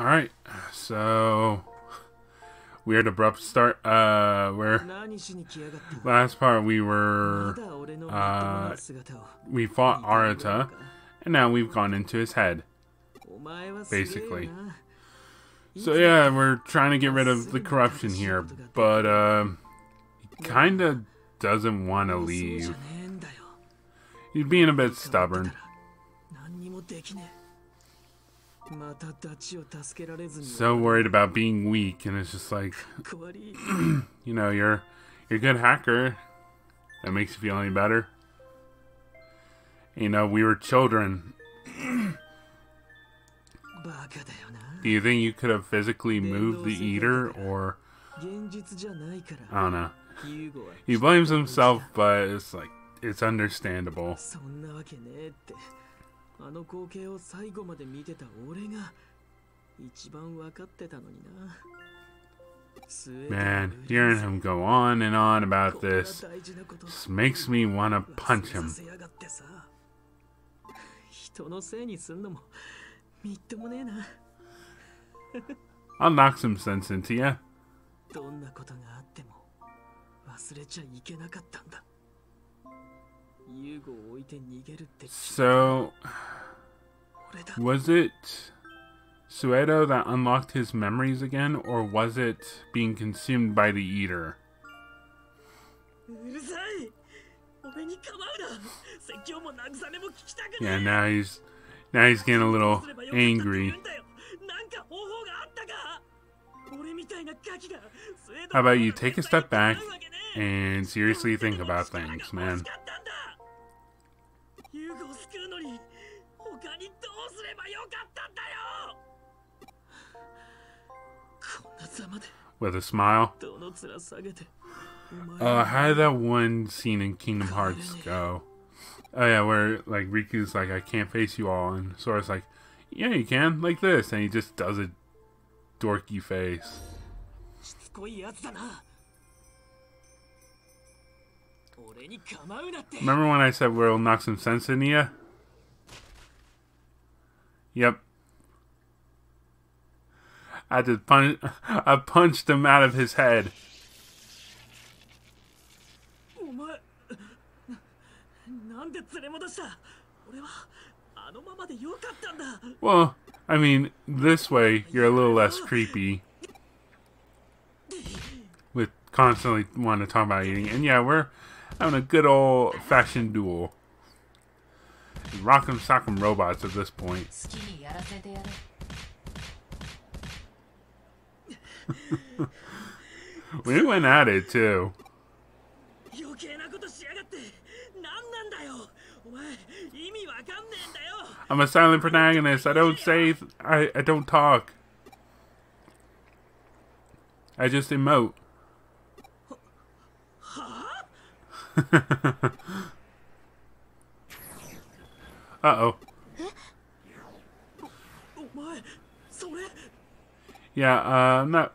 Alright, so weird abrupt start. Uh, where last part we were, uh, we fought Arata, and now we've gone into his head, basically. So yeah, we're trying to get rid of the corruption here, but uh, he kind of doesn't want to leave. He's being a bit stubborn. So worried about being weak, and it's just like, you know, you're you're a good hacker. That makes you feel any better. You know, we were children. Do you think you could have physically moved the eater, or I don't know. He blames himself, but it's like it's understandable. あの光景を最後まで見てた俺が一番分かってたのにな。Man, hearing him go on and on about this just makes me want to punch him. I'll knock some sense into you. So, was it Suedo that unlocked his memories again, or was it being consumed by the Eater? Yeah, now he's now he's getting a little angry. How about you take a step back and seriously think about things, man? With a smile. Uh, how did that one scene in Kingdom Hearts go? Oh yeah, where like Riku's like, I can't face you all, and Sora's like, Yeah, you can, like this, and he just does a dorky face. Remember when I said we'll knock some sense into you? Yep. I just punch, I punched him out of his head. Well, I mean, this way you're a little less creepy. With constantly wanting to talk about eating. And yeah, we're having a good old fashioned duel. Rock'em sock'em robots at this point. we went at it too. I'm a silent protagonist. I don't say. I, I don't talk. I just emote. Uh-oh. Yeah, uh, I'm not...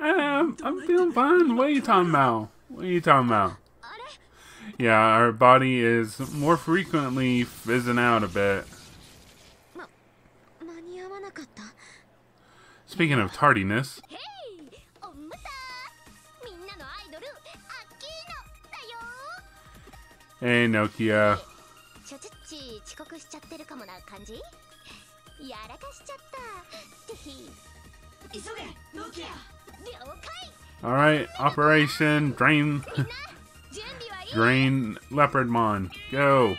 Um, I'm, I'm feeling fine. What are you talking about? What are you talking about? Yeah, our body is more frequently fizzing out a bit. Speaking of tardiness... Hey! Hey, Nokia. Alright, Operation Drain... drain Leopardmon. Go!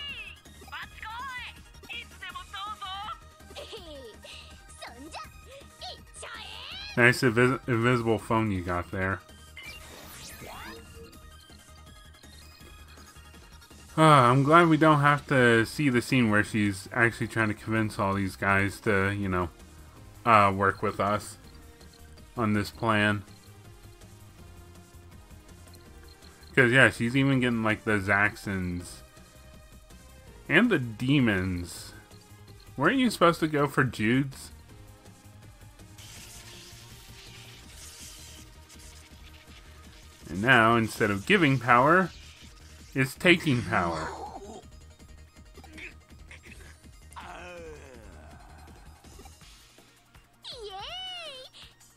Nice invis invisible phone you got there. Uh, I'm glad we don't have to see the scene where she's actually trying to convince all these guys to, you know, uh, work with us on this plan. Because, yeah, she's even getting, like, the Zaxons and the demons. Weren't you supposed to go for Jude's? And now, instead of giving power, it's taking power.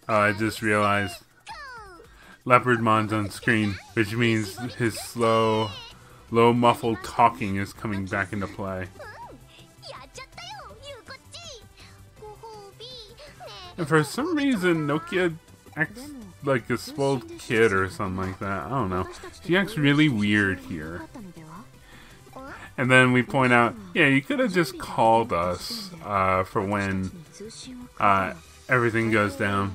Oh, I just realized Leopardmon's on screen, which means his slow, low muffled talking is coming back into play. And for some reason, Nokia acts like a spoiled kid or something like that. I don't know. She acts really weird here. And then we point out, yeah, you could have just called us uh, for when uh, everything goes down.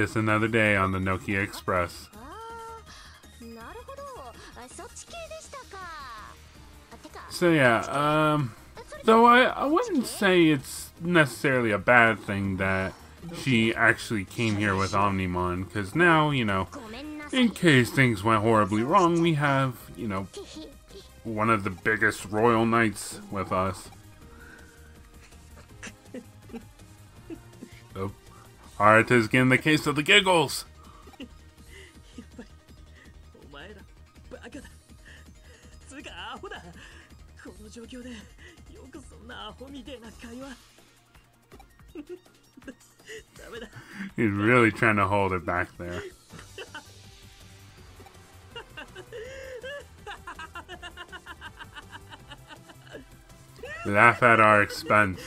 Just another day on the Nokia Express. So yeah, um, though I, I wouldn't say it's necessarily a bad thing that she actually came here with Omnimon, because now, you know, in case things went horribly wrong, we have, you know, one of the biggest royal knights with us. Arata's getting the case of the giggles. He's really trying to hold it back there. Laugh at our expense.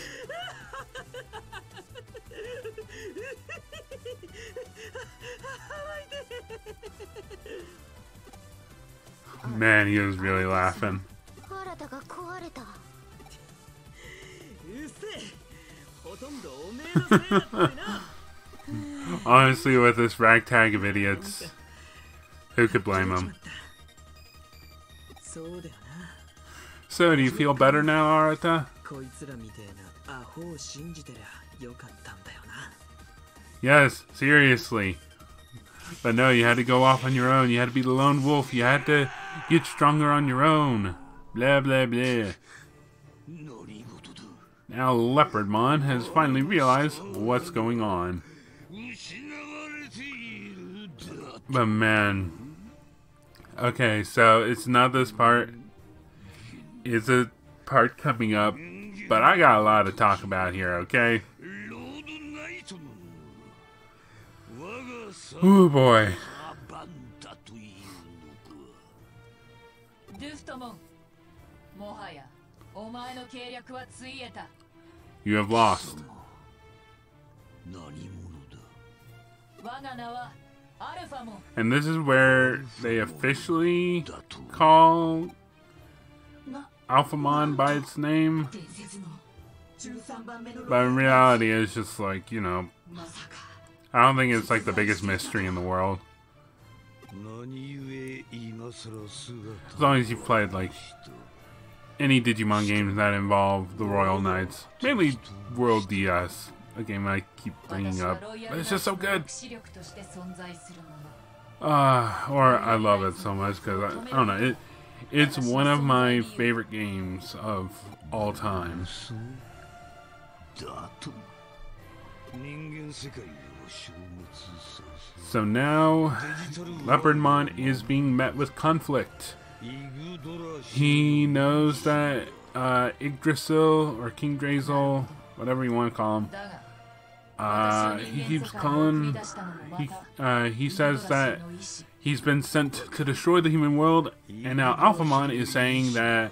Man, he was really laughing. Honestly, with this ragtag of idiots, who could blame him? So, do you feel better now, Arata? Yes, seriously. But no, you had to go off on your own. You had to be the lone wolf. You had to get stronger on your own. Blah, blah, blah. Now Leopardmon has finally realized what's going on. But man. Okay, so it's not this part. It's a part coming up. But I got a lot to talk about here, okay? Oh boy. You have lost. And this is where they officially call Alphamon by its name. But in reality, it's just like, you know, I don't think it's like the biggest mystery in the world. As long as you've played like any Digimon games that involve the Royal Knights. Mainly World DS, a game I keep bringing up. But it's just so good. Uh, or I love it so much because I, I, don't know. It, it's one of my favorite games of all time. So now, Leopardmon is being met with conflict. He knows that uh, Yggdrasil or King Drasil, whatever you want to call him, uh, he keeps calling. He uh, he says that he's been sent to destroy the human world, and now Alphamon is saying that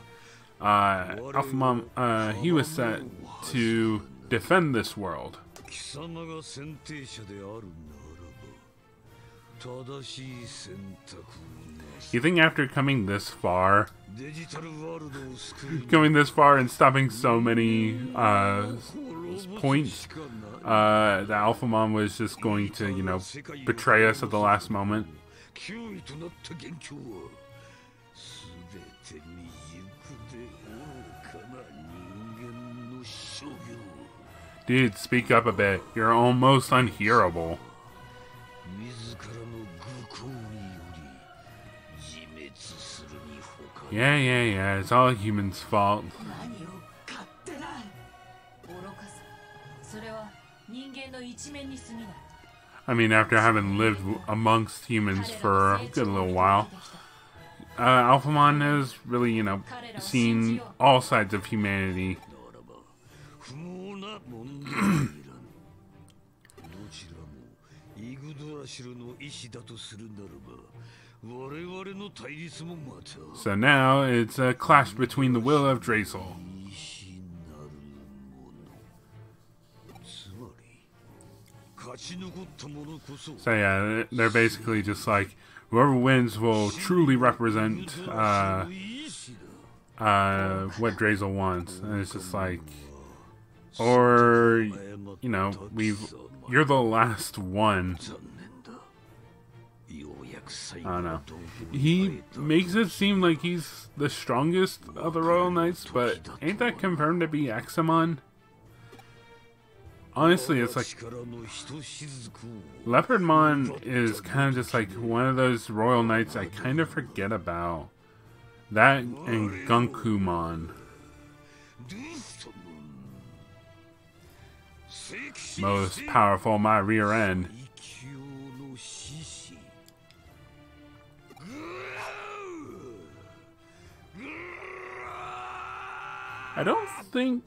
uh, Alphamon uh, he was sent to defend this world. You think after coming this far, coming this far and stopping so many uh, points, uh, the Alphamon was just going to, you know, betray us at the last moment? Dude, speak up a bit. You're almost unhearable. Yeah, yeah, yeah. It's all humans' fault. I mean, after having lived amongst humans for a good little while, uh, Alphamon has really, you know, seen all sides of humanity. so now it's a clash between the will of Drasil. So yeah, they're basically just like whoever wins will truly represent uh, uh, what Drasil wants, and it's just like, or you know, we've you're the last one. I don't know. He makes it seem like he's the strongest of the Royal Knights, but ain't that confirmed to be Examon? honestly, it's like Leopardmon is kind of just like one of those royal knights I kind of forget about. That and Gankoomon. Most powerful, my rear end. I don't think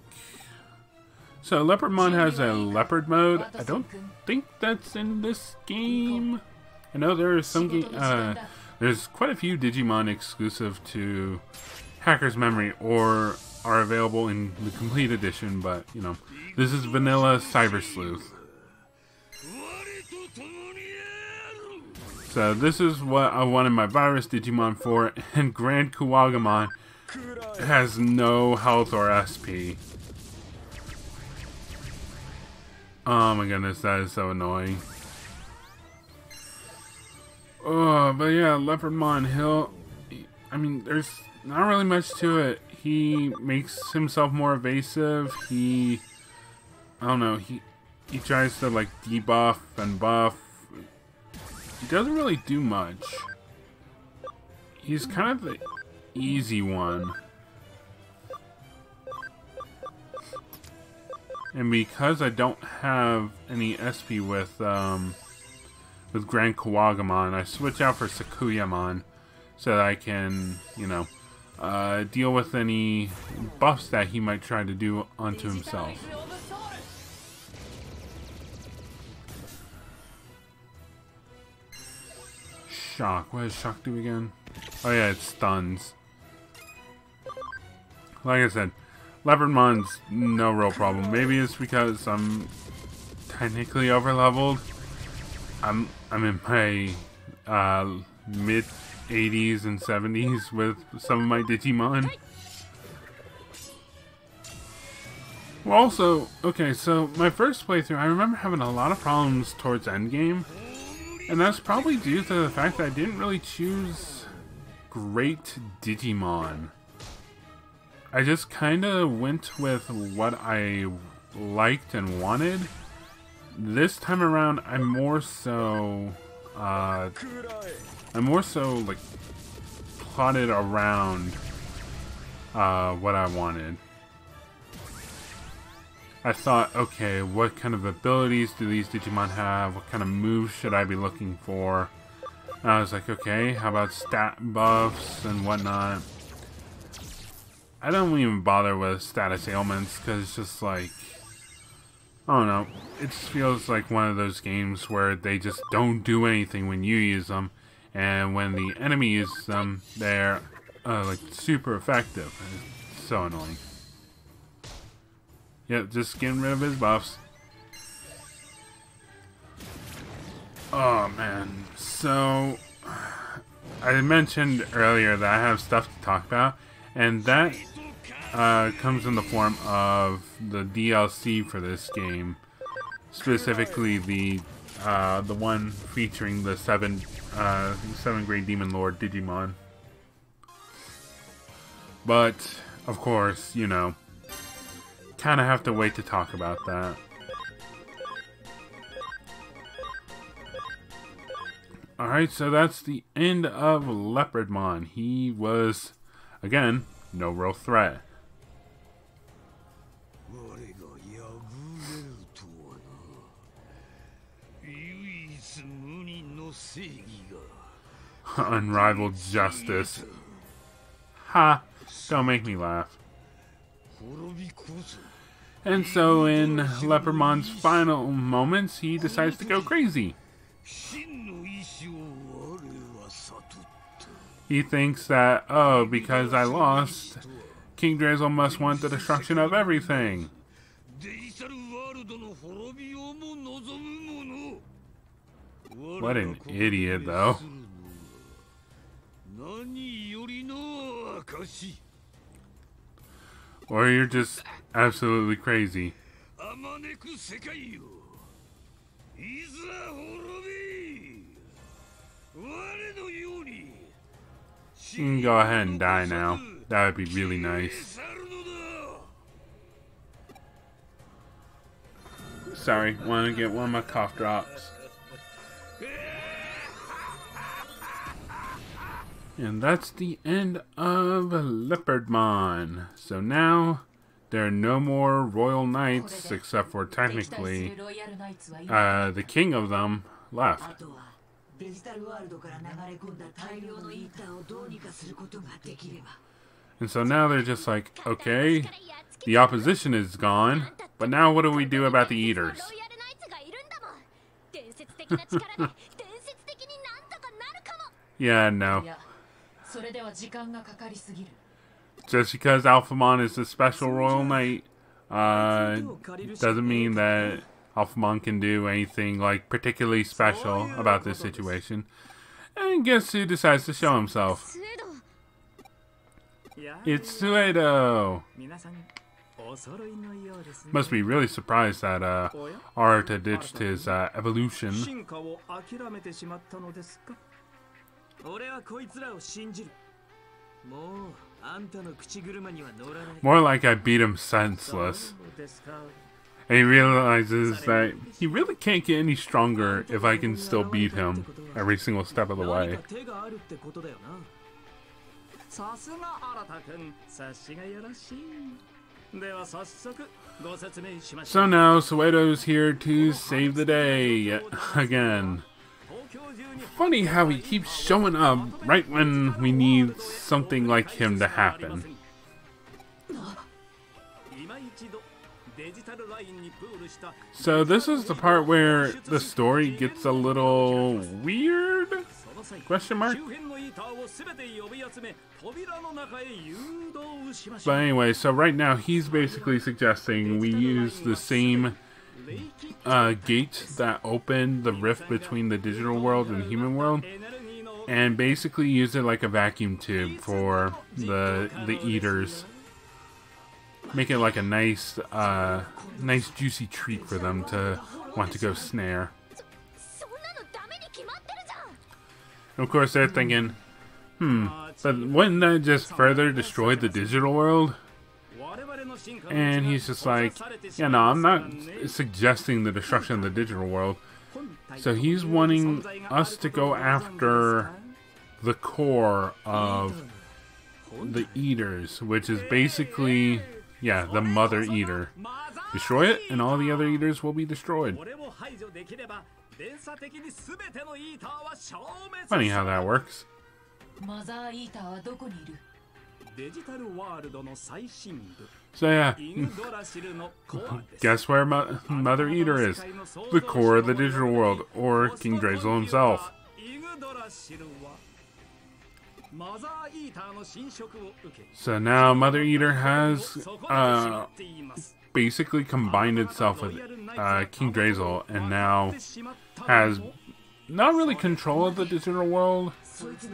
so Leopardmon has a leopard mode. I don't think that's in this game. I know there are some game. Uh, there's quite a few Digimon exclusive to Hacker's Memory or are available in the complete edition, but you know, this is vanilla Cyber Sleuth. So this is what I wanted my virus Digimon for, and GranKuwagamon has no health or SP. Oh my goodness, that is so annoying. Oh, but yeah, Leopardmon, he'll... I mean, there's not really much to it. He makes himself more evasive. He... I don't know, he... He tries to, like, debuff and buff. He doesn't really do much. He's kind of the easy one. And because I don't have any SP with um, with GranKuwagamon, I switch out for Sakuyamon so that I can, you know, uh, deal with any buffs that he might try to do onto himself. Shock. What does Shock do again? Oh yeah, it stuns. Like I said, Leopardmon's no real problem. Maybe it's because I'm technically overleveled. I'm I'm in my uh, mid 80s and 70s with some of my Digimon. Well, also, okay, so my first playthrough, I remember having a lot of problems towards endgame. And that's probably due to the fact that I didn't really choose great Digimon. I just kind of went with what I liked and wanted. This time around, I'm more so, uh, I'm more so, like, plotted around, uh, what I wanted. I thought, okay, what kind of abilities do these Digimon have? What kind of moves should I be looking for? And I was like, okay, how about stat buffs and whatnot? I don't even bother with status ailments because it's just like I don't know. It just feels like one of those games where they just don't do anything when you use them, and when the enemy uses them, they're uh, like super effective. It's so annoying. Yep, just getting rid of his buffs. Oh man, so I mentioned earlier that I have stuff to talk about, and that uh, comes in the form of the DLC for this game, specifically the uh, the one featuring the seven uh, seven Great Demon Lord Digimon. But of course, you know, kind of have to wait to talk about that. Alright, so that's the end of Leopardmon. He was Again, no real threat. Unrivaled justice. Ha! Don't make me laugh. And so, in Leopardmon's final moments, he decides to go crazy. He thinks that, oh, because I lost, King Drasil must want the destruction of everything. What an idiot, though. Or you're just absolutely crazy. You can go ahead and die now. That would be really nice. Sorry, want to get one of my cough drops. And that's the end of Leopardmon. So now there are no more royal knights, except for technically uh, the king of them left. And so now they're just like, okay, the opposition is gone, but now what do we do about the eaters? yeah, no. Just because Alphamon is a special royal knight, uh, doesn't mean that Alphamon can do anything like particularly special about this situation. And guess who decides to show himself? It's Suedo! Must be really surprised that uh, Arata ditched his uh, evolution. More like I beat him senseless. And he realizes that he really can't get any stronger if I can still beat him every single step of the way. So now Suedo's here to save the day again. Funny how he keeps showing up right when we need something like him to happen. So this is the part where the story gets a little weird? Question mark? But anyway, so right now he's basically suggesting we use the same uh, gate that opened the rift between the digital world and human world and basically use it like a vacuum tube for the the eaters make it like a nice, uh, nice juicy treat for them to want to go snare. of course, they're thinking, hmm, but wouldn't that just further destroy the digital world? And he's just like, yeah, no, I'm not suggesting the destruction of the digital world. So he's wanting us to go after the core of the eaters, which is basically yeah, the Mother Eater. Destroy it, and all the other eaters will be destroyed. Funny how that works. So yeah, guess where Mo Mother Eater is? The core of the digital world, or King Drasil himself. So now Mother Eater has uh, basically combined itself with uh, King Drazel and now has not really control of the digital world,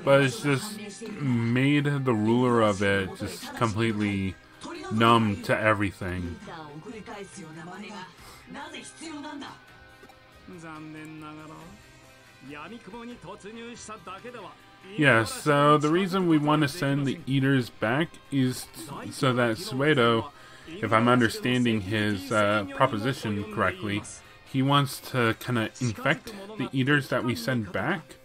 but it's just made the ruler of it just completely numb to everything. Yeah, so the reason we want to send the Eaters back is so that Suedo, if I'm understanding his uh, proposition correctly, he wants to kind of infect the Eaters that we send back,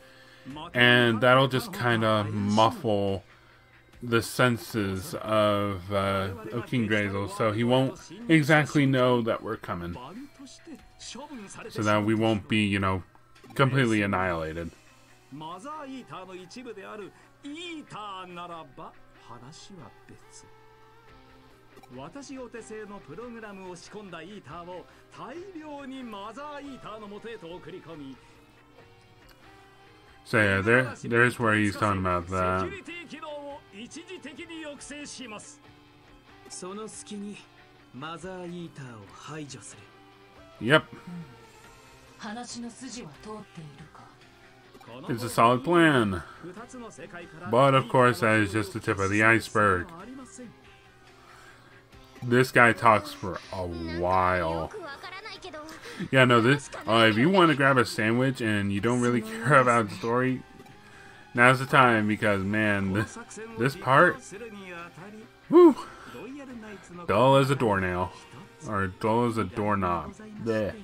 and that'll just kind of muffle the senses of, uh, of King Drasil, so he won't exactly know that we're coming. So that we won't be, you know, completely annihilated. So yeah, there, there's where he's talking about that. その隙にマザーイーターを排除する。Yep. 話の筋は通っているか It's a solid plan. But of course, that is just the tip of the iceberg. This guy talks for a while. Yeah, no, this. Uh, if you want to grab a sandwich and you don't really care about the story, now's the time because, man, this, this part. Woo! Dull as a doornail. Or dull as a doorknob. Blech.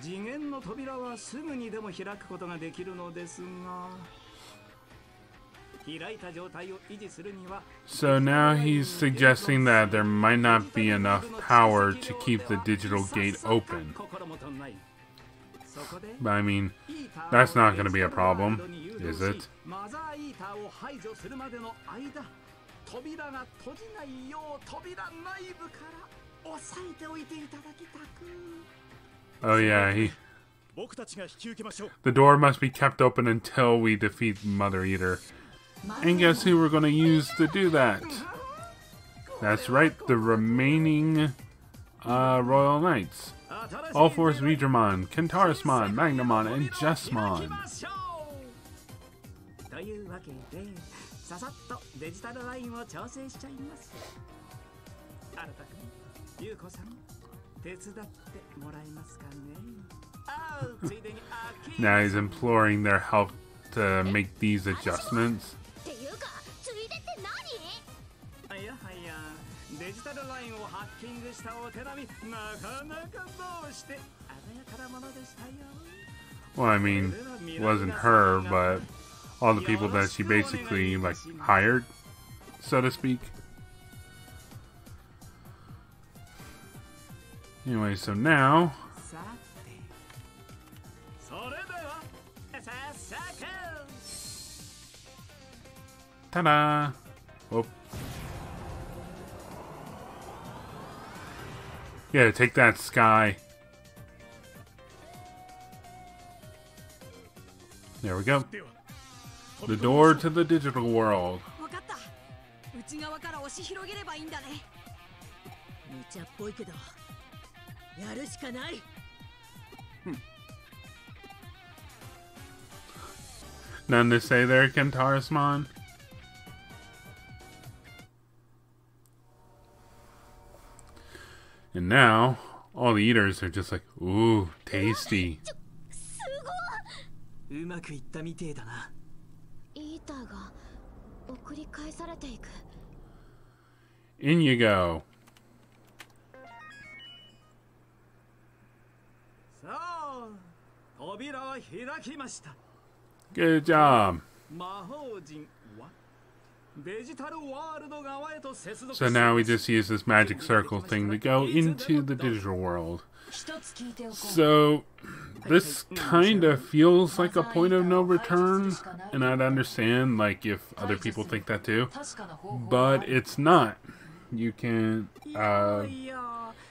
次元の扉はすぐにでも開くことができるのですが So now he's suggesting that there might not be enough power to keep the digital gate open. But I mean, that's not going to be a problem, is it? Oh yeah, he... The door must be kept open until we defeat Mother Eater. And guess who we're going to use to do that? That's right, the remaining uh, Royal Knights. All Force Vidramon, Kentaurosmon, Magnamon, and Jesmon. now he's imploring their help to make these adjustments. デジタルラインをハッキングしたお手並みなかなかどうして鮮やかなものでしたよ Well, I mean, it wasn't her, but all the people that she basically like hired, so to speak. Anyway, so now Ta-da! Oh. Yeah, take that, Sky. There we go. The door to the digital world. Hmm. None to say there, Kentaurosmon? And now, all the eaters are just like, ooh, tasty. In you go. Good job. So now we just use this magic circle thing to go into the digital world. So this kind of feels like a point of no return, and I'd understand like if other people think that too, but it's not. You can. Uh,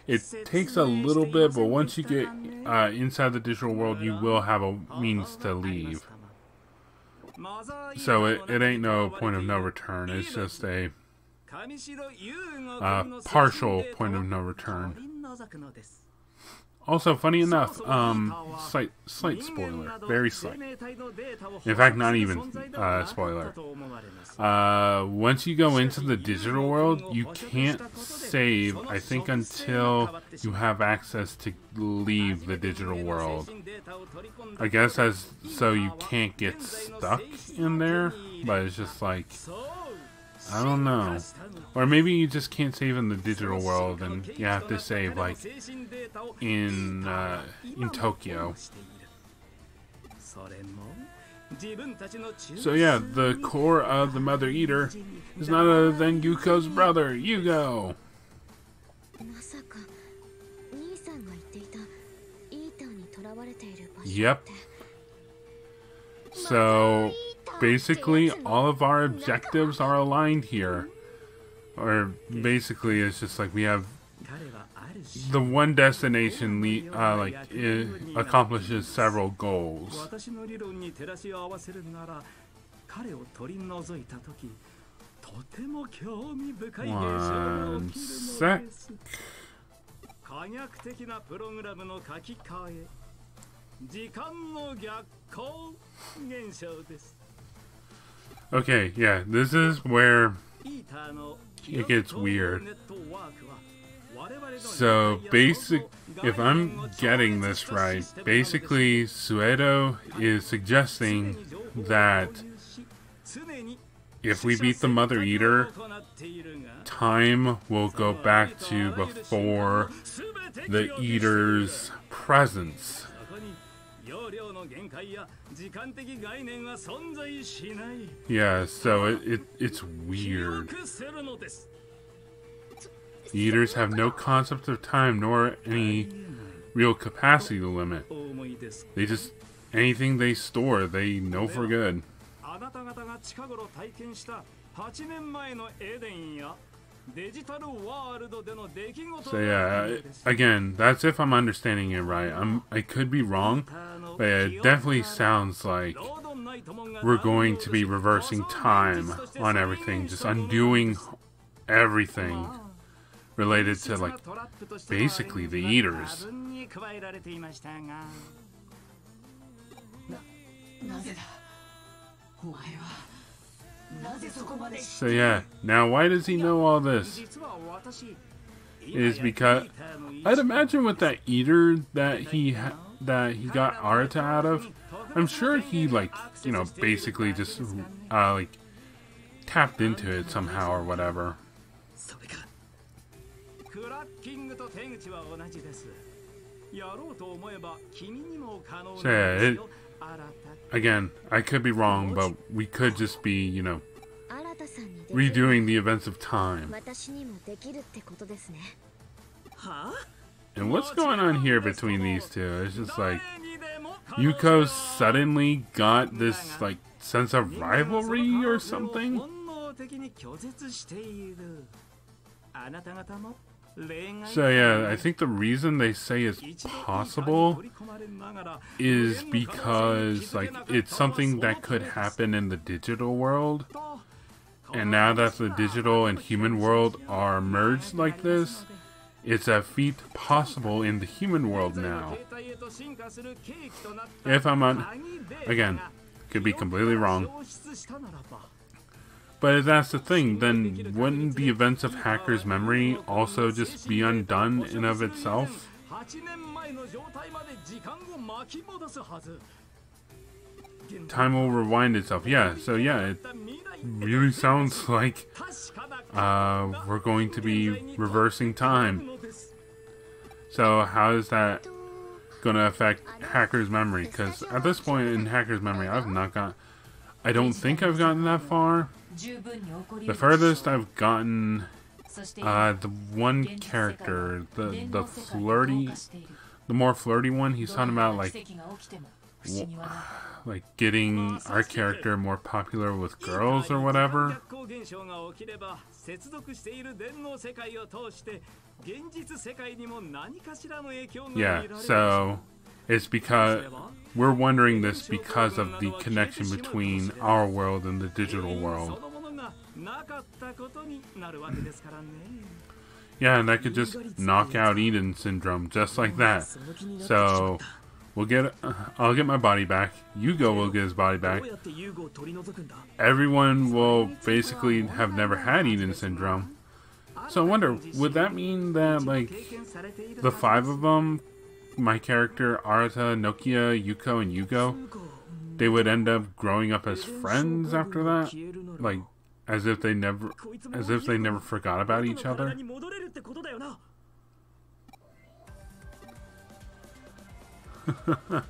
it takes a little bit, but once you get uh, inside the digital world, you will have a means to leave. So it, it ain't no point of no return. It's just a uh, partial point of no return. Also, funny enough, um, slight, slight spoiler, very slight. In fact, not even uh, spoiler. Uh, once you go into the digital world, you can't save. I think until you have access to leave the digital world. I guess as so you can't get stuck in there, but it's just like I don't know. Or maybe you just can't save in the digital world and you have to save like in uh, in Tokyo. So yeah, the core of the Mother Eater is none other than Yuko's brother, Yugo. Yep. So basically, all of our objectives are aligned here. Or basically, it's just like we have the one destination uh, like accomplishes several goals. One sec. Okay, yeah, this is where it gets weird. So, basic, if I'm getting this right, basically Suedo is suggesting that if we beat the Mother Eater, time will go back to before the Eater's presence. Yeah, so it, it it's weird. Eaters have no concept of time nor any real capacity limit. They just anything they store, they know for good. So yeah, again, that's if I'm understanding it right. I'm I could be wrong, but it definitely sounds like we're going to be reversing time on everything, just undoing everything related to like basically the eaters. So yeah, now why does he know all this? It is because I'd imagine with that eater that he that he got Arata out of, I'm sure he like you know basically just uh, like tapped into it somehow or whatever. So yeah, it, again, I could be wrong, but we could just be, you know, redoing the events of time. And what's going on here between these two? It's just like Yuko suddenly got this like sense of rivalry or something. So yeah, I think the reason they say it's possible is because like it's something that could happen in the digital world. And now that the digital and human world are merged like this, it's a feat possible in the human world now. If I'm on again, could be completely wrong. But that's the thing, then wouldn't the events of Hacker's memory also just be undone in of itself? Time will rewind itself. Yeah, so yeah, it really sounds like uh, we're going to be reversing time. So how is that going to affect Hacker's memory? Because at this point in Hacker's memory, I've not got... I don't think I've gotten that far. The furthest I've gotten, uh, the one character, the the flirty, the more flirty one, he's talking about like, like getting our character more popular with girls or whatever. Yeah, so it's because we're wondering this because of the connection between our world and the digital world. Yeah, and that could just knock out Eden syndrome just like that. So, we'll get. Uh, I'll get my body back. Yugo will get his body back. Everyone will basically have never had Eden syndrome. So I wonder, would that mean that like the five of them my character Arata, Nokia, Yuko, and Yugo, they would end up growing up as friends after that, like as if they never, as if they never forgot about each other.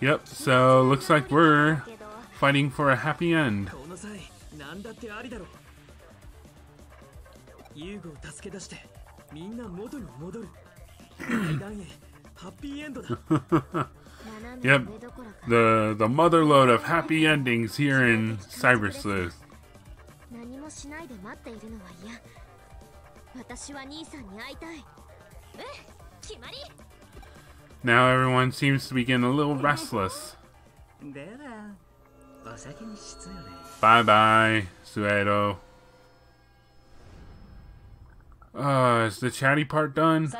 Yep, so looks like we're fighting for a happy end. ユーゴを助け出してみんな元に戻る階段へハッピーエンドだ Yep, the the mother load of happy endings here in Cyber Sleuth. 何もしないで待っているのは嫌私は兄さんに会いたいえ決まり Now everyone seems to be getting a little restless. Bye bye, Suedo. Uh, is the chatty part done?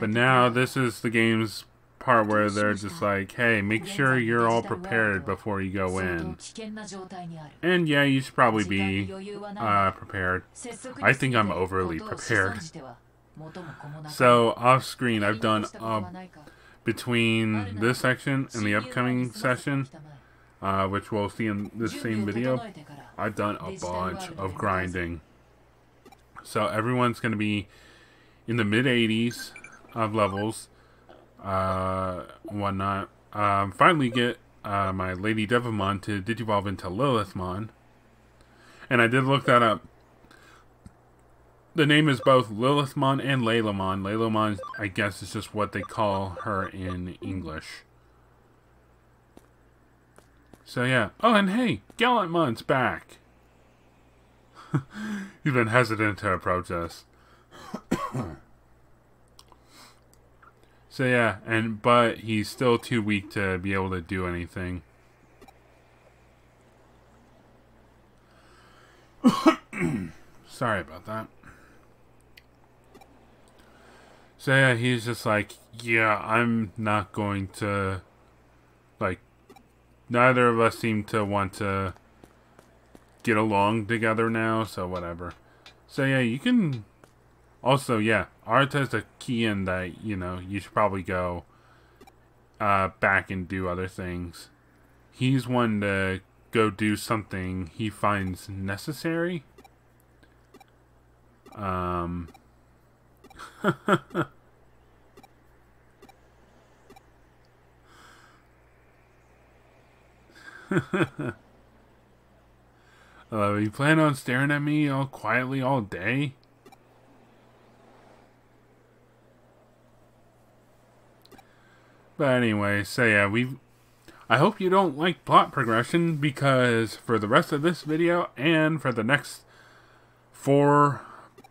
But now this is the game's part where they're just like, hey, make sure you're all prepared before you go in. And yeah, you should probably be uh, prepared. I think I'm overly prepared. So, off screen, I've done uh, between this section and the upcoming session, uh, which we'll see in this same video, I've done a bunch of grinding. So everyone's going to be in the mid 80s of levels, uh, whatnot. Um, finally get uh, my Lady Devimon to digivolve into Lilithmon. And I did look that up. The name is both Lilithmon and Laylamon. Laylamon, I guess, is just what they call her in English. So yeah. Oh, and hey, Gallant Gallantmon's back. He's been hesitant to approach us. so yeah, and but he's still too weak to be able to do anything. Sorry about that. So yeah, he's just like, yeah, I'm not going to, like, neither of us seem to want to get along together now, so whatever. So yeah, you can, also, yeah, Arata's a key in that, you know, you should probably go uh, back and do other things. He's one to go do something he finds necessary. Um... uh, you plan on staring at me all quietly all day? But anyway, so yeah, we I hope you don't like plot progression because for the rest of this video and for the next four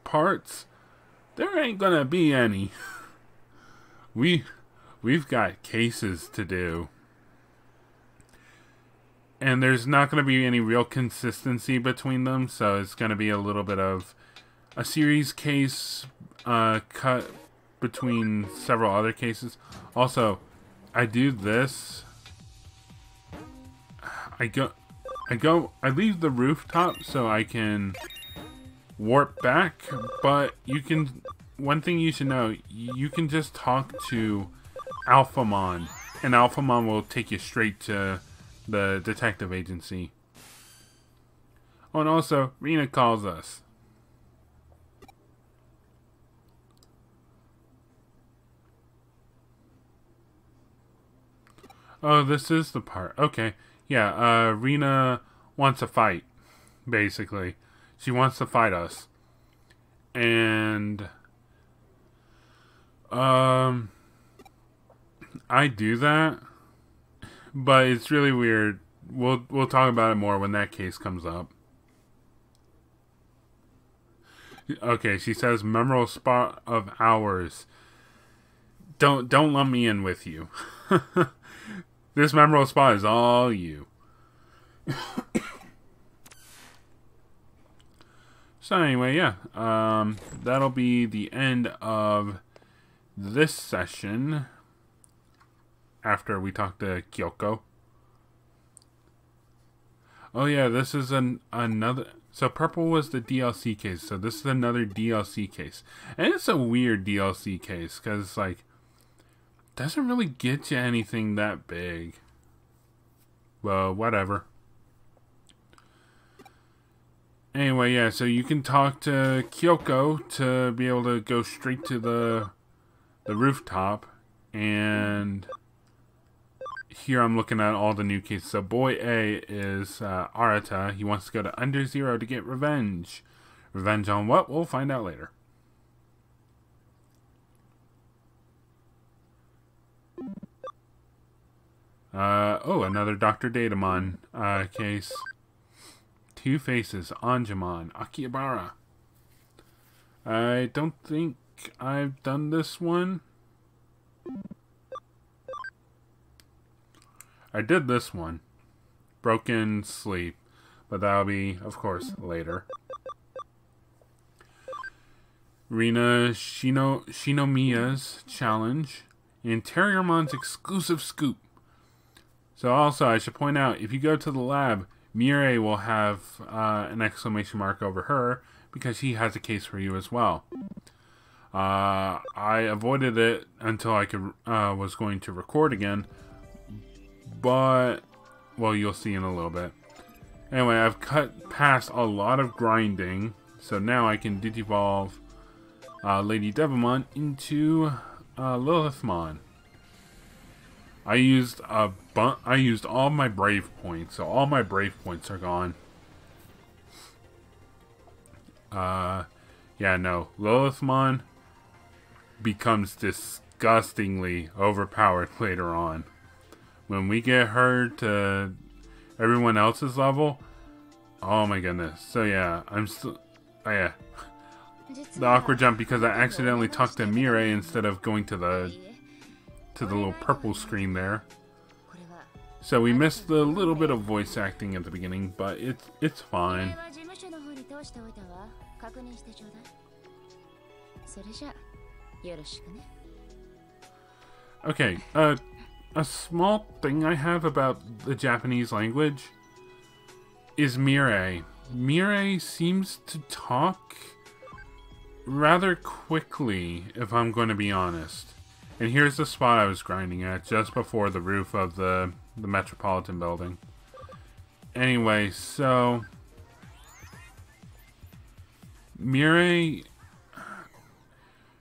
parts, there ain't gonna be any. we we've got cases to do. And there's not going to be any real consistency between them, so it's going to be a little bit of a series case uh, cut between several other cases. Also, I do this. I go, I go, I leave the rooftop so I can warp back, but you can, one thing you should know, you can just talk to Alphamon, and Alphamon will take you straight to the detective agency. Oh, and also, Rina calls us. Oh, this is the part. Okay. Yeah, uh, Rina wants a fight, basically. She wants to fight us. And um I do that. But it's really weird. We'll we'll talk about it more when that case comes up. Okay, she says memorable spot of ours. Don't don't lump me in with you. this memorable spot is all you. So anyway, yeah, um, that'll be the end of this session after we talk to Kyoko. Oh yeah, this is an another. So purple was the DLC case. So this is another DLC case, and it's a weird DLC case because like doesn't really get you anything that big. Well, whatever. Anyway, yeah, so you can talk to Kyoko to be able to go straight to the the rooftop and here I'm looking at all the new cases. So boy A is uh, Arata. He wants to go to under zero to get revenge. Revenge on what? We'll find out later. Uh, oh, another Dr. Datamon uh, case. Two Faces, Angemon, Akihabara. I don't think I've done this one. I did this one. Broken Sleep. But that'll be, of course, later. Rina Shino Shinomiya's challenge. And Terriermon's exclusive scoop. So also, I should point out, if you go to the lab, Mirei will have uh, an exclamation mark over her because he has a case for you as well. Uh, I avoided it until I could uh, was going to record again, but well, you'll see in a little bit. Anyway, I've cut past a lot of grinding, so now I can digivolve uh, Lady Devimon into uh, Lilithmon. I used a I used all my brave points, so all my brave points are gone. Uh, yeah, no, Lilithmon becomes disgustingly overpowered later on. When we get her to everyone else's level, oh my goodness. So yeah, I'm still, oh yeah. The awkward jump because I accidentally talked to Mirei instead of going to the to the little purple screen there. So we missed the little bit of voice acting at the beginning, but it's it's fine. Okay, uh, a small thing I have about the Japanese language is Mirei. Mirei seems to talk rather quickly, if I'm going to be honest. And here's the spot I was grinding at, just before the roof of the, the Metropolitan building. Anyway, so... Mirei...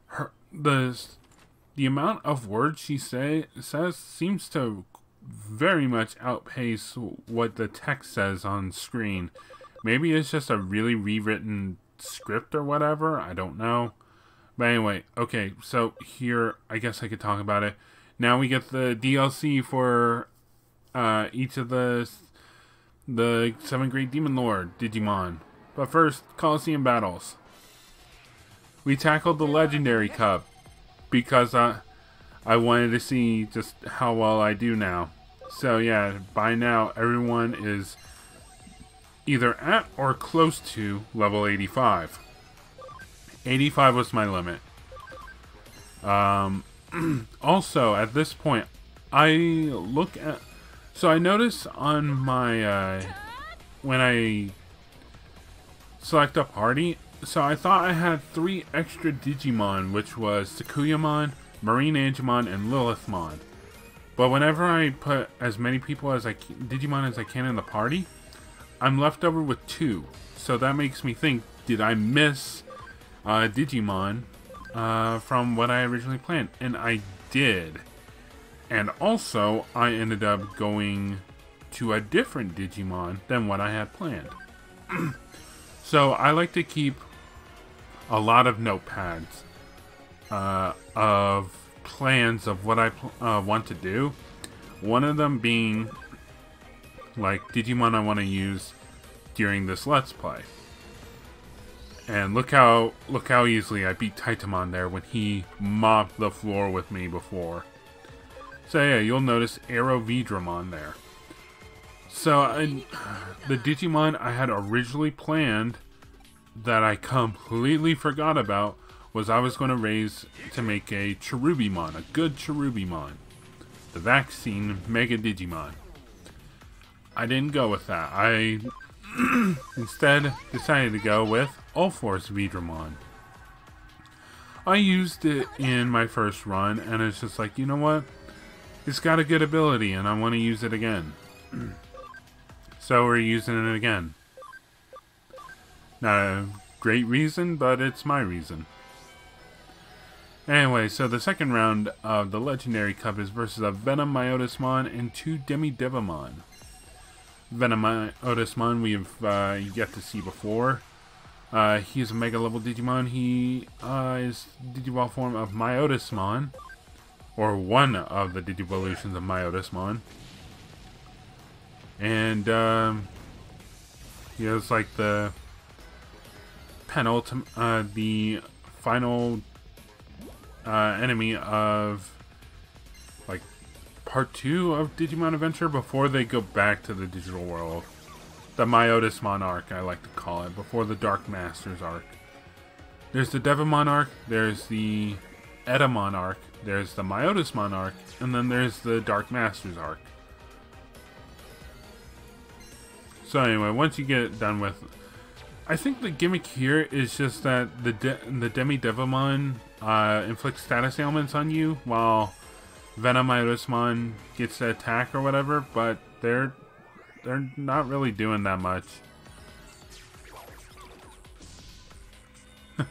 Her, the the amount of words she say, says seems to very much outpace what the text says on screen. Maybe it's just a really rewritten script or whatever. I don't know. But anyway, okay, so here, I guess I could talk about it. Now we get the DLC for uh, each of the the seven great demon lord Digimon. But first, Coliseum battles. We tackled the legendary cup because I I wanted to see just how well I do now. So yeah, by now everyone is either at or close to level 85. 85 was my limit. Um, also, at this point, I look at... So I notice on my... Uh, when I select a party, so I thought I had three extra Digimon, which was Sakuyamon, Marine Angemon, and Lilithmon. But whenever I put as many people as I can, Digimon as I can in the party, I'm left over with two. So that makes me think, did I miss uh, Digimon uh, from what I originally planned? And I did. And also, I ended up going to a different Digimon than what I had planned. so I like to keep a lot of notepads uh, of plans of what I uh, want to do. One of them being like Digimon I want to use during this Let's Play. And look how look how easily I beat Titamon there when he mopped the floor with me before. So yeah, you'll notice AeroVeedramon there. So I, the Digimon I had originally planned that I completely forgot about was I was going to raise to make a Cherubimon, a good Cherubimon. The vaccine Mega Digimon. I didn't go with that. I instead decided to go with UlforceVeedramon. I used it in my first run, and it's just like, you know what? It's got a good ability, and I want to use it again. so we're using it again. Not a great reason, but it's my reason. Anyway, so the second round of the Legendary Cup is versus a Venom Myotismon and two Demi Devimon. Venom Myotismon we've uh, yet to see before. Uh, he's a Mega level Digimon. He uh, is Digivolve form of Myotismon, or one of the Digivolutions of Myotismon. And um, he is like the penultimate, uh, the final uh, enemy of like part two of Digimon Adventure before they go back to the digital world. The Myotismon arc, I like to call it, before the Dark Masters arc. There's the Devimon arc, there's the Etamon arc, there's the Myotismon arc, and then there's the Dark Masters arc. So anyway, once you get done with I think the gimmick here is just that the De the Demi Devimon uh, inflicts status ailments on you while Venomite gets to attack or whatever, but they're they're not really doing that much.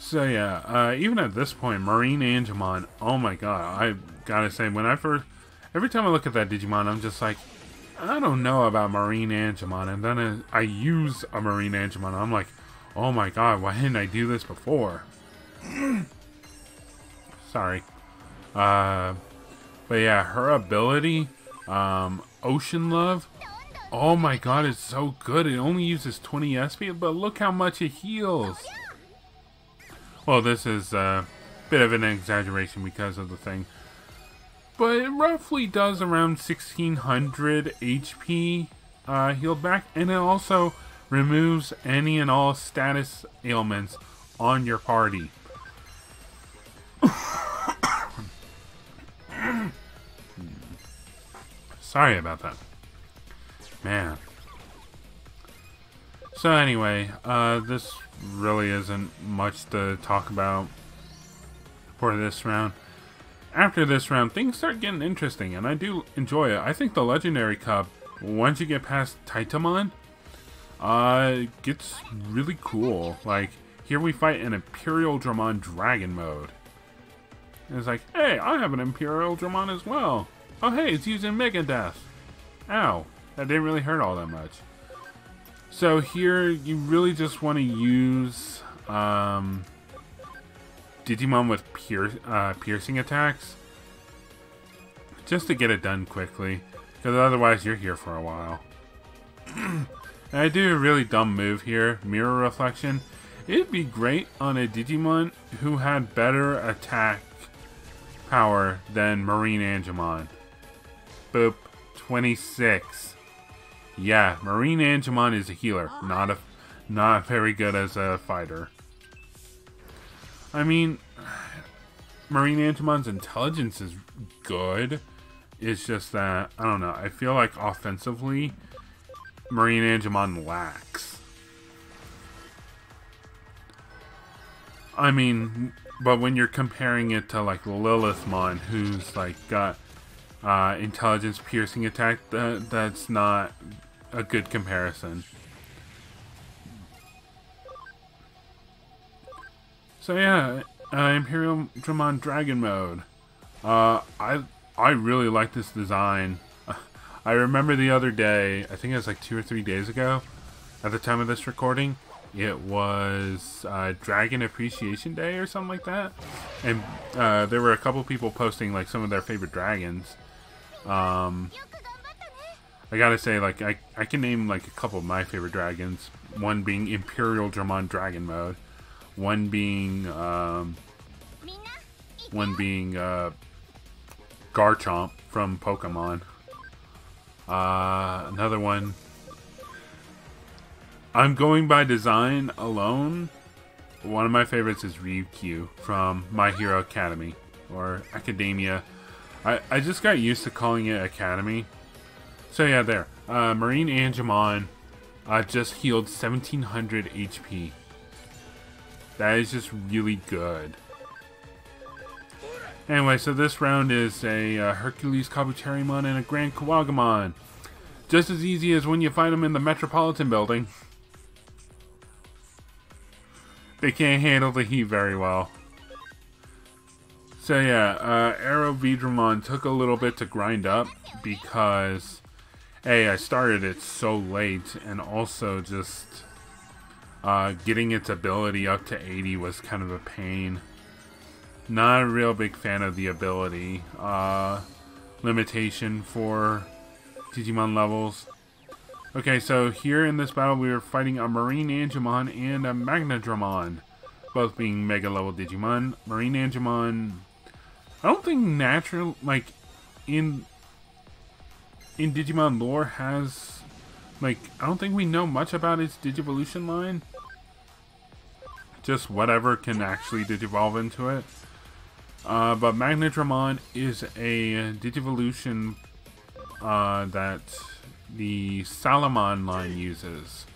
so yeah, uh, even at this point, Marine Angemon, oh my god, I gotta say, when I first, every time I look at that Digimon, I'm just like, I don't know about Marine Angemon, and then I use a Marine Angemon, I'm like, oh my god, why didn't I do this before? Sorry. Uh, but yeah, her ability, um, Ocean Love, oh my god, it's so good. It only uses 20 SP, but look how much it heals. Well, this is a bit of an exaggeration because of the thing but it roughly does around 1600 HP uh, healed back, and it also removes any and all status ailments on your party. Sorry about that. Man. So anyway, uh, this really isn't much to talk about for this round after this round, things start getting interesting, and I do enjoy it. I think the Legendary Cup, once you get past Titamon, uh, gets really cool. Like, here we fight an Imperial Dramon Dragon mode. And it's like, hey, I have an Imperial Dramon as well. Oh, hey, it's using Mega Death. Ow, that didn't really hurt all that much. So here, you really just want to use um, Digimon with uh, piercing attacks. Just to get it done quickly. Because otherwise you're here for a while. I do a really dumb move here. Mirror Reflection. It'd be great on a Digimon who had better attack power than Marine Angemon. Boop. 26. Yeah, Marine Angemon is a healer, not a not very good as a fighter. I mean, Marine Angemon's intelligence is good. It's just that, I don't know, I feel like offensively, Marine Angemon lacks. I mean, but when you're comparing it to like Lilithmon, who's like got uh, intelligence piercing attack, that, that's not a good comparison. So yeah, uh, Imperial Dramon Dragon mode. Uh, I I really like this design. I remember the other day, I think it was like two or three days ago, at the time of this recording, it was uh, Dragon Appreciation Day or something like that, and uh, there were a couple people posting like some of their favorite dragons. Um, I gotta say, like I I can name like a couple of my favorite dragons. One being Imperial Dramon Dragon mode. One being, um, one being, uh, Garchomp from Pokemon. Uh, another one. I'm going by design alone. One of my favorites is Ryukyu from My Hero Academy or Academia. I, I just got used to calling it Academy. So yeah, there. Uh, Marine Angemon uh, just healed 1700 HP. That is just really good. Anyway, so this round is a uh, Hercules Kabuterimon and a GranKuwagamon. Just as easy as when you fight them in the Metropolitan Building. they can't handle the heat very well. So yeah, uh, AeroVeedramon took a little bit to grind up because, A, I started it so late, and also just uh, getting its ability up to 80 was kind of a pain. Not a real big fan of the ability uh, limitation for Digimon levels. Okay, so here in this battle we were fighting a Marine Angemon and a Magnadramon, both being Mega level Digimon. Marine Angemon I don't think natural like in in Digimon lore has like I don't think we know much about its Digivolution line. Just whatever can actually Digivolve into it. Uh, but Magnadramon is a Digivolution uh, that the Salamon line uses.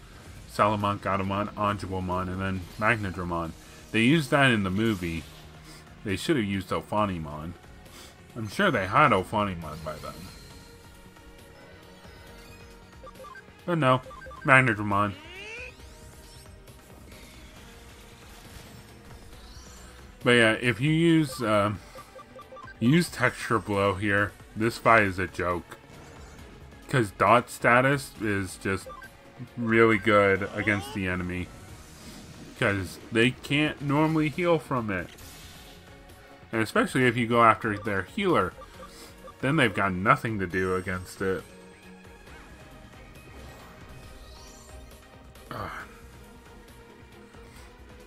Salamon, Gatomon, Angemon, and then Magnadramon. They used that in the movie they should have used Ophanimon. I'm sure they had Ophanimon by then. But no, Magnadramon. But yeah, if you use uh, use texture blow here, this fight is a joke. Because dot status is just really good against the enemy. Because they can't normally heal from it. And especially if you go after their healer, then they've got nothing to do against it. Ugh.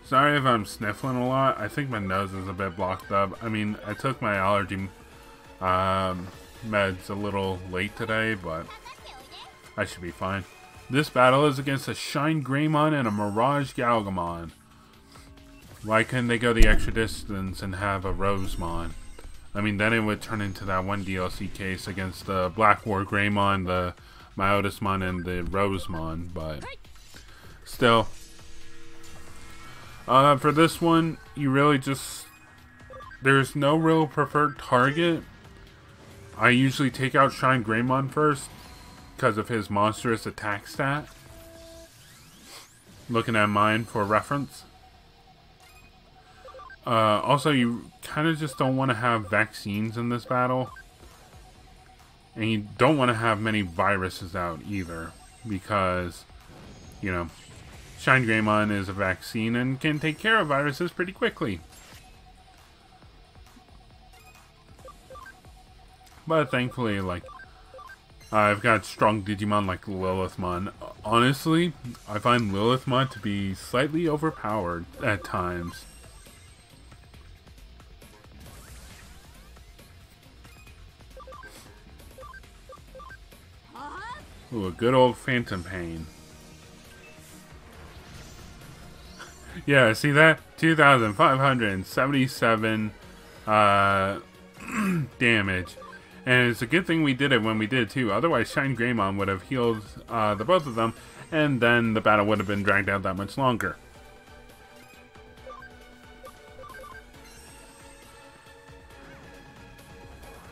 Sorry if I'm sniffling a lot. I think my nose is a bit blocked up. I mean, I took my allergy um, meds a little late today, but I should be fine. This battle is against a Shine Greymon and a Mirage Gaogamon. Why couldn't they go the extra distance and have a Rosemon? I mean, then it would turn into that one DLC case against the Black War Greymon, the Myotismon, and the Rosemon, but still. Uh, for this one, you really just... There's no real preferred target. I usually take out Shine Greymon first because of his monstrous attack stat. Looking at mine for reference. Uh, also, you kind of just don't want to have vaccines in this battle. And you don't want to have many viruses out either. Because, you know, Shine Greymon is a vaccine and can take care of viruses pretty quickly. But thankfully, like, I've got strong Digimon like Lilithmon. Honestly, I find Lilithmon to be slightly overpowered at times. Ooh, a good old Phantom Pain. Yeah, see that? 2,577 uh, damage. And it's a good thing we did it when we did too. Otherwise, Shine Greymon would have healed uh, the both of them, and then the battle would have been dragged out that much longer.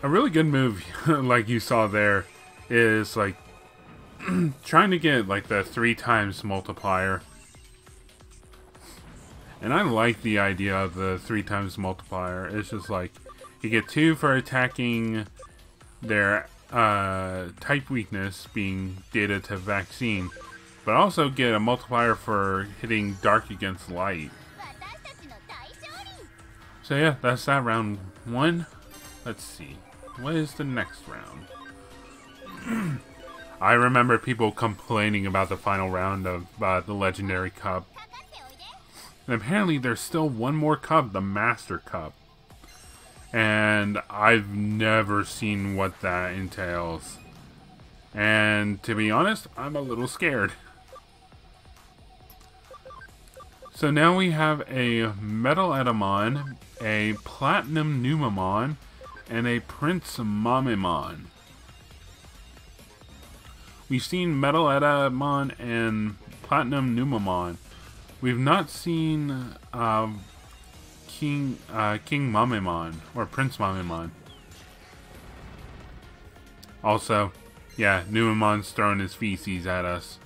A really good move, like you saw there, is like trying to get like the three times multiplier. And I like the idea of the three times multiplier. It's just like you get two for attacking their uh, type weakness being data to vaccine, but also get a multiplier for hitting dark against light. So yeah, that's that round one. Let's see. What is the next round? I remember people complaining about the final round of uh, the Legendary Cup. And apparently there's still one more cup, the Master Cup. And I've never seen what that entails. And to be honest, I'm a little scared. So now we have a Metal Etamon, a Platinum Numemon, and a Prince Mamemon. We've seen Metal Etamon and Platinum Numemon. We've not seen uh, King uh, King Mamemon or Prince Mamemon. Also, yeah, Numemon's throwing his feces at us.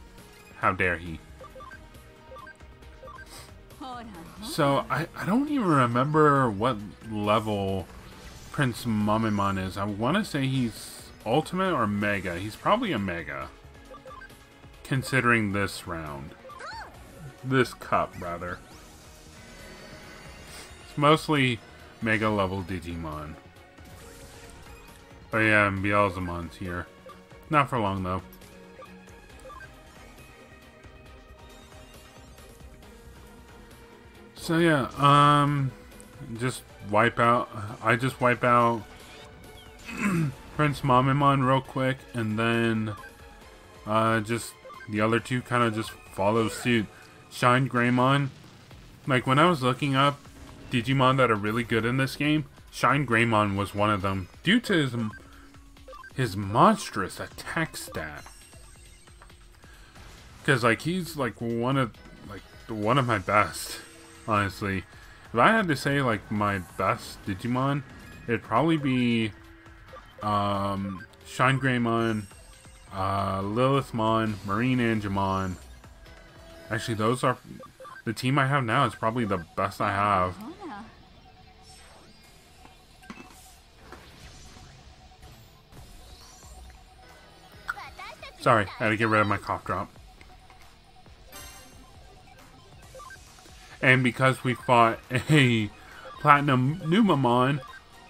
How dare he? So, I, I don't even remember what level Prince Mamemon is. I want to say he's Ultimate or Mega. He's probably a Mega. Considering this round. This cup, rather. It's mostly Mega level Digimon. Oh yeah, and Beelzemon's here. Not for long, though. So yeah, um, just wipe out. I just wipe out Prince Mamemon real quick, and then uh, just the other two kind of just follow suit. Shine Greymon. Like when I was looking up Digimon that are really good in this game, Shine Greymon was one of them due to his his monstrous attack stat. Cause like he's like one of like one of my best, honestly. If I had to say like my best Digimon, it'd probably be um, Shine Greymon, uh, Lilithmon, Marine Angemon. Actually, those are the team I have now is probably the best I have. Sorry, I had to get rid of my cough drop. And because we fought a Platinum Numemon,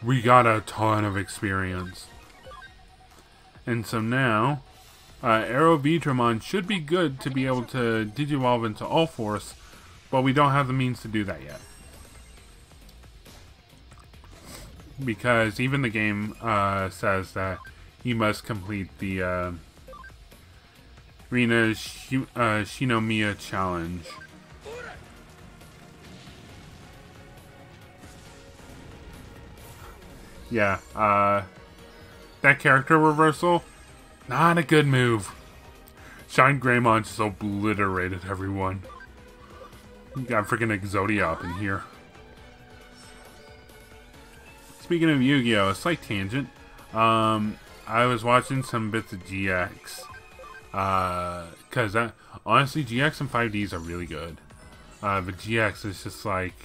we got a ton of experience. And so now, uh, AeroVeedramon should be good to be able to Digivolve into Ulforce, but we don't have the means to do that yet. Because even the game uh, says that you must complete the uh, Rina Sh uh, Shinomiya challenge. Yeah, uh, that character reversal, not a good move. Shine Greymon just obliterated everyone. You got freaking Exodia up in here. Speaking of Yu-Gi-Oh, a slight tangent. Um, I was watching some bits of GX. Uh, cause that, honestly, GX and 5Ds are really good. Uh, but GX is just like,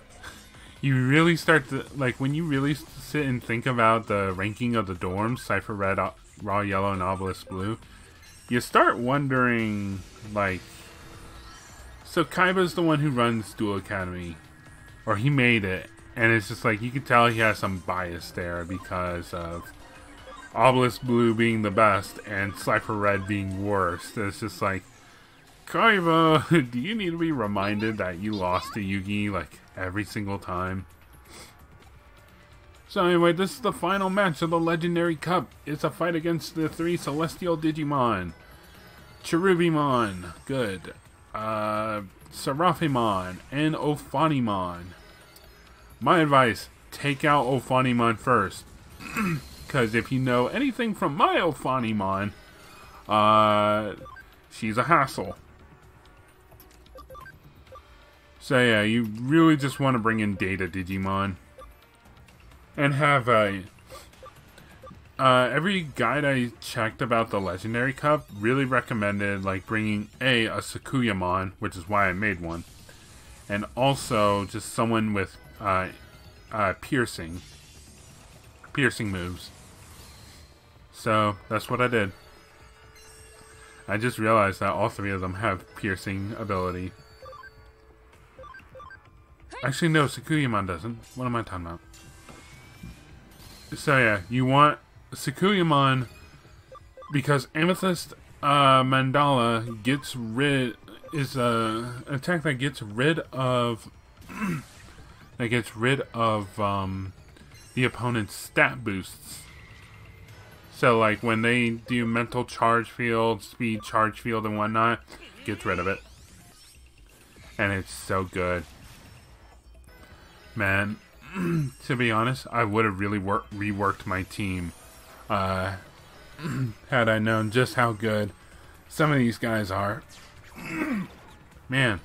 you really start to like when you really sit and think about the ranking of the dorms Slifer red uh, Ra yellow and obelisk blue you start wondering like so kaiba's the one who runs duel academy or he made it and it's just like you can tell he has some bias there because of obelisk blue being the best and Slifer red being worst it's just like Kaiba, do you need to be reminded that you lost to Yugi like every single time? So anyway, this is the final match of the Legendary Cup. It's a fight against the three Celestial Digimon. Cherubimon, good. Uh, Seraphimon, and Ophanimon. My advice, take out Ophanimon first. Because if you know anything from my Ophanimon, uh, she's a hassle. So yeah, you really just want to bring in Data Digimon. And have a... Uh, every guide I checked about the Legendary Cup really recommended like bringing A, a Sakuyamon, which is why I made one. And also just someone with uh, uh, piercing. Piercing moves. So, that's what I did. I just realized that all three of them have piercing ability. Actually, no, Sakuyamon doesn't. What am I talking about? So yeah, you want Sakuyamon because Amethyst uh, Mandala gets rid is a attack that gets rid of that gets rid of um, the opponent's stat boosts. So like when they do mental charge field, speed charge field, and whatnot, gets rid of it, and it's so good. Man, to be honest, I would have really reworked my team uh, had I known just how good some of these guys are. Man,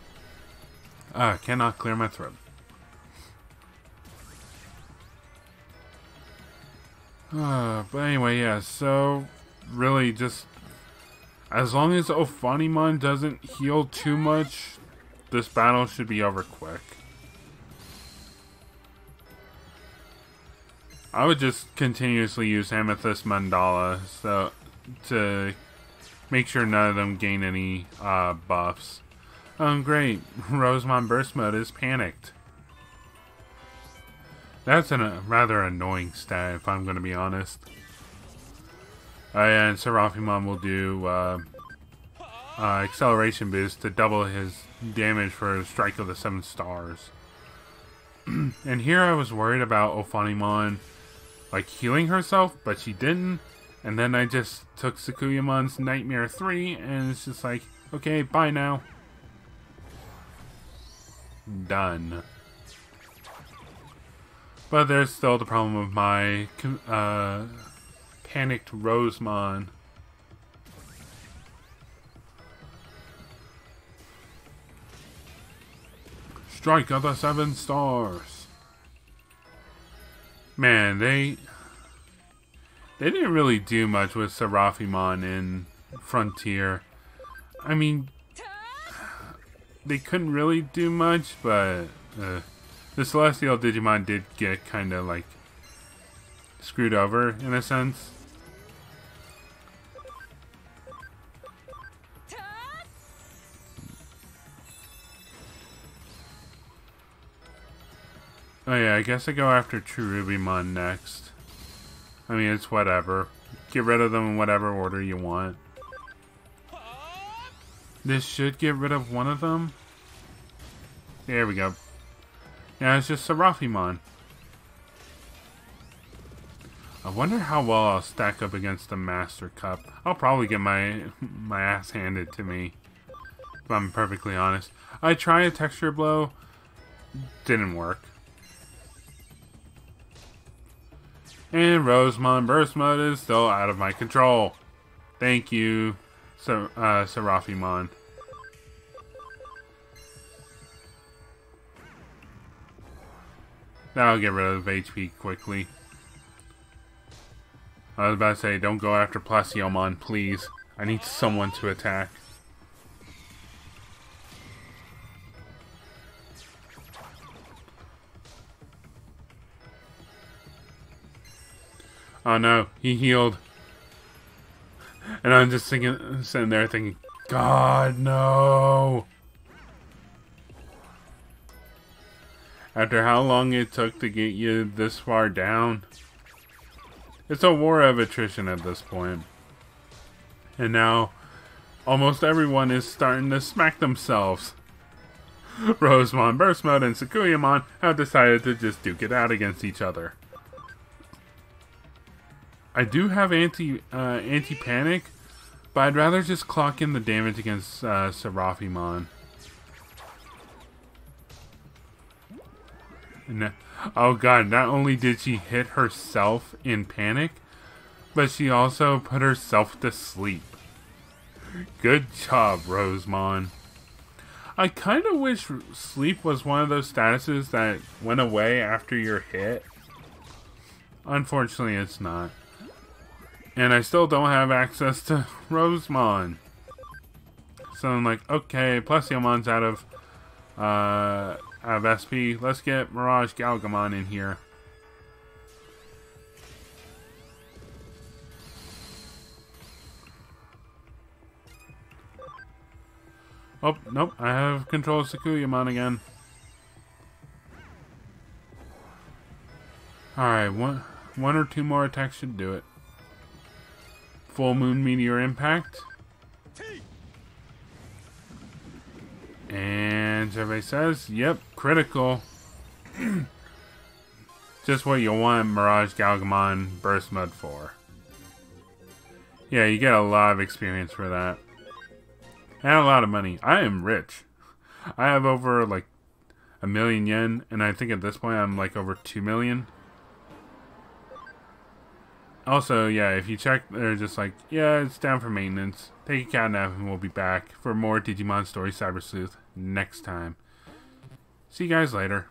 uh, cannot clear my throat. Uh, but anyway, yeah, so really just as long as Ophanimon doesn't heal too much this battle should be over quick. I would just continuously use Amethyst Mandala so to make sure none of them gain any uh, buffs. Oh great, Rosemon Burst Mode is panicked. That's a uh, rather annoying stat if I'm going to be honest. Uh, and Seraphimon will do uh, uh, acceleration boost to double his damage for Strike of the Seven Stars. and here I was worried about Ophanimon like healing herself, but she didn't. And then I just took Sakuyamon's Nightmare 3, and it's just like, okay, bye now. Done. But there's still the problem of my uh, panicked Rosemon. Strike of the seven stars. Man, they they didn't really do much with Seraphimon in Frontier. I mean, they couldn't really do much, but uh, the Celestial Digimon did get kind of like screwed over in a sense. Oh yeah, I guess I go after Cherubimon next. I mean, it's whatever. Get rid of them in whatever order you want. This should get rid of one of them. There we go. Yeah, it's just Seraphimon. I wonder how well I'll stack up against the Master Cup. I'll probably get my my ass handed to me. If I'm perfectly honest. I tried a texture blow. Didn't work. And Rosemon Burst Mode is still out of my control. Thank you, Ser uh, Seraphimon. That'll get rid of HP quickly. I was about to say, don't go after Plesiomon, please. I need someone to attack. Oh no, he healed. And I'm just thinking, sitting there thinking, God, no. After how long it took to get you this far down. It's a war of attrition at this point. And now, almost everyone is starting to smack themselves. Rosemon, Burst Mode, and Sakuyamon have decided to just duke it out against each other. I do have anti uh, anti panic, but I'd rather just clock in the damage against uh, Seraphimon. No, oh god! Not only did she hit herself in panic, but she also put herself to sleep. Good job, Rosemon. I kind of wish sleep was one of those statuses that went away after you're hit. Unfortunately, it's not. And I still don't have access to Rosemon. So I'm like, okay, Plesiomon's out of uh, out of SP. Let's get Mirage Gaogamon in here. Oh, nope, I have control of Sakuyamon again. Alright, one, one or two more attacks should do it. Full Moon Meteor Impact. And everybody says, yep, critical. Just what you want Mirage Gaogamon Burst Mode for. Yeah, you get a lot of experience for that. And a lot of money. I am rich. I have over like a million yen, and I think at this point I'm like over two million. Also, yeah, if you check, they're just like, yeah, it's down for maintenance. Take a cat nap and we'll be back for more Digimon Story Cyber Sleuth next time. See you guys later.